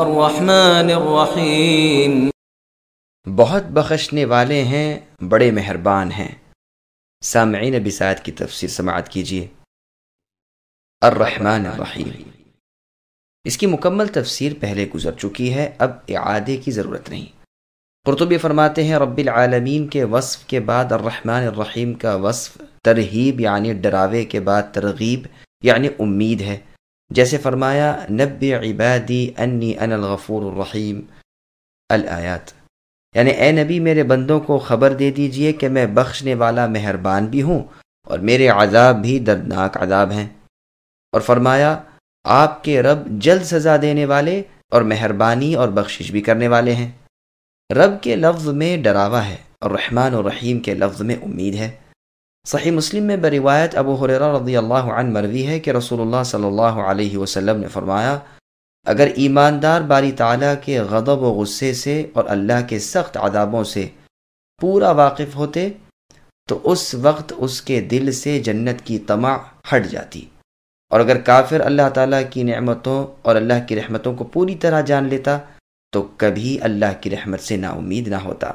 الرحمن الرحیم۔ بہت بخشنے والے ہیں، بڑے مہربان ہیں۔ سامعین بساعت کی تفسیر سماعت کیجیے الرحمن الرحیم۔ اس کی مکمل تفسیر پہلے گزر چکی ہے، اب اعادے کی ضرورت نہیں۔ قرطبی فرماتے ہیں، رب العالمین کے وصف کے بعد الرحمن الرحیم کا وصف ترہیب یعنی ڈراوے کے بعد ترغیب یعنی امید ہے۔ جیسے فرمایا نب عبادی انی ان الغفور الرحیم، الآیات۔ یعنی اے نبی، میرے بندوں کو خبر دے دیجیے کہ میں بخشنے والا مہربان بھی ہوں اور میرے عذاب بھی دردناک عذاب ہیں۔ اور فرمایا، آپ کے رب جلد سزا دینے والے اور مہربانی اور بخشش بھی کرنے والے ہیں۔ رب کے لفظ میں ڈراوا ہے اور رحمان اور رحیم کے لفظ میں امید ہے۔ صحیح مسلم میں بروایت ابو حریرہ رضی اللہ عنہ مروی ہے کہ رسول اللہ صلی اللہ علیہ وسلم نے فرمایا، اگر ایماندار باری تعالیٰ کے غضب و غصے سے اور اللہ کے سخت عذابوں سے پورا واقف ہوتے، تو اس وقت اس کے دل سے جنت کی تمع ہٹ جاتی۔ اور اگر کافر اللہ تعالیٰ کی نعمتوں اور اللہ کی رحمتوں کو پوری طرح جان لیتا، تو کبھی اللہ کی رحمت سے نا امید نہ ہوتا۔